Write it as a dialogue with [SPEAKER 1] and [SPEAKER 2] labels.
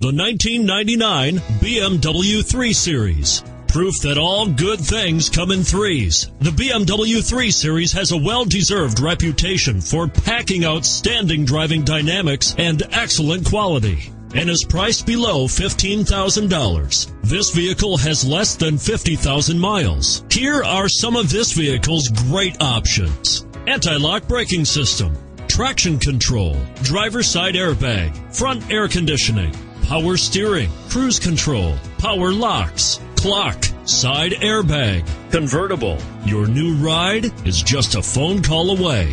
[SPEAKER 1] The 1999 BMW 3 Series. Proof that all good things come in threes. The BMW 3 Series has a well-deserved reputation for packing outstanding driving dynamics and excellent quality and is priced below $15,000. This vehicle has less than 50,000 miles. Here are some of this vehicle's great options. Anti-lock braking system, traction control, driver side airbag, front air conditioning, power steering, cruise control, power locks, clock, side airbag, convertible. Your new ride is just a phone call away.